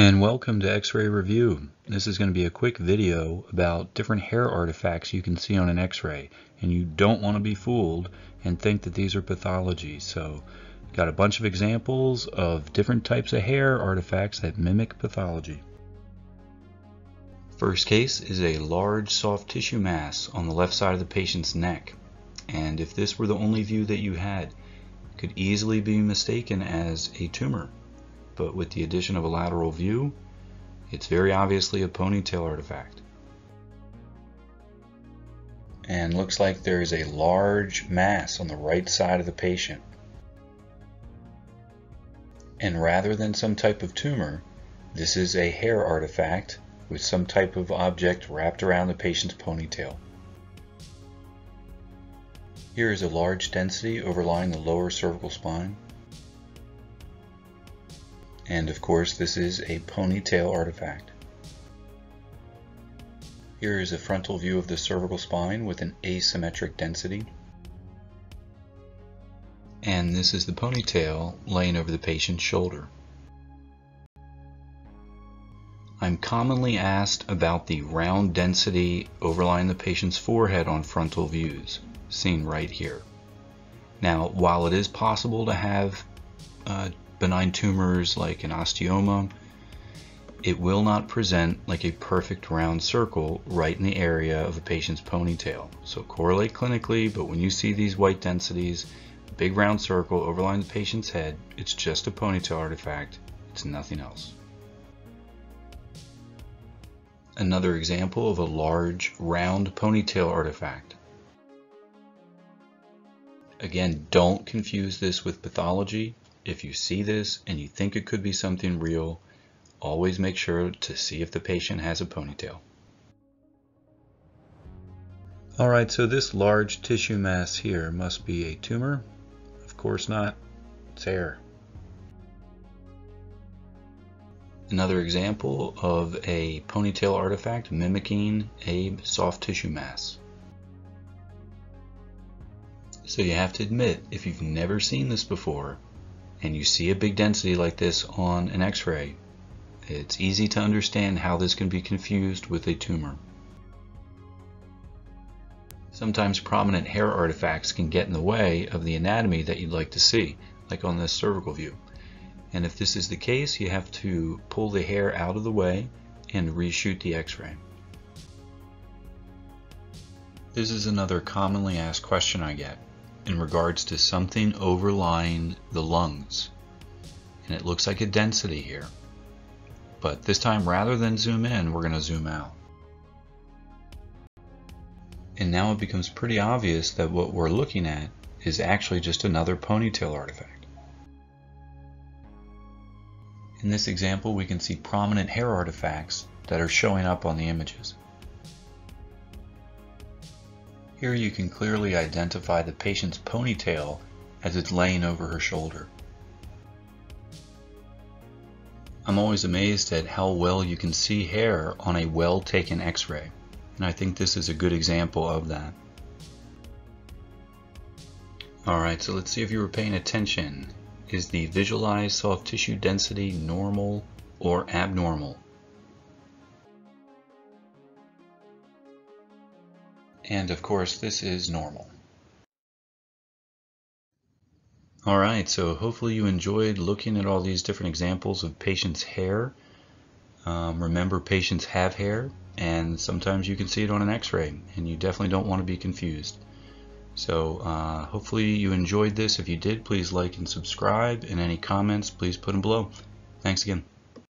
And welcome to X-Ray Review. This is going to be a quick video about different hair artifacts you can see on an X-ray. And you don't want to be fooled and think that these are pathology. So got a bunch of examples of different types of hair artifacts that mimic pathology. First case is a large soft tissue mass on the left side of the patient's neck. And if this were the only view that you had, could easily be mistaken as a tumor but with the addition of a lateral view, it's very obviously a ponytail artifact. And looks like there is a large mass on the right side of the patient. And rather than some type of tumor, this is a hair artifact with some type of object wrapped around the patient's ponytail. Here is a large density overlying the lower cervical spine. And of course, this is a ponytail artifact. Here is a frontal view of the cervical spine with an asymmetric density. And this is the ponytail laying over the patient's shoulder. I'm commonly asked about the round density overlying the patient's forehead on frontal views, seen right here. Now, while it is possible to have uh, benign tumors like an osteoma, it will not present like a perfect round circle right in the area of a patient's ponytail. So correlate clinically, but when you see these white densities, big round circle overlying the patient's head, it's just a ponytail artifact. It's nothing else. Another example of a large round ponytail artifact. Again, don't confuse this with pathology. If you see this and you think it could be something real, always make sure to see if the patient has a ponytail. Alright, so this large tissue mass here must be a tumor. Of course not, it's hair. Another example of a ponytail artifact mimicking a soft tissue mass. So you have to admit, if you've never seen this before, and you see a big density like this on an x-ray, it's easy to understand how this can be confused with a tumor. Sometimes prominent hair artifacts can get in the way of the anatomy that you'd like to see, like on this cervical view. And if this is the case, you have to pull the hair out of the way and reshoot the x-ray. This is another commonly asked question I get in regards to something overlying the lungs. And it looks like a density here. But this time, rather than zoom in, we're going to zoom out. And now it becomes pretty obvious that what we're looking at is actually just another ponytail artifact. In this example, we can see prominent hair artifacts that are showing up on the images. Here you can clearly identify the patient's ponytail as it's laying over her shoulder. I'm always amazed at how well you can see hair on a well taken x-ray and I think this is a good example of that. Alright, so let's see if you were paying attention. Is the visualized soft tissue density normal or abnormal? And of course, this is normal. Alright, so hopefully you enjoyed looking at all these different examples of patients' hair. Um, remember, patients have hair, and sometimes you can see it on an x-ray, and you definitely don't want to be confused. So uh, hopefully you enjoyed this. If you did, please like and subscribe, and any comments, please put them below. Thanks again.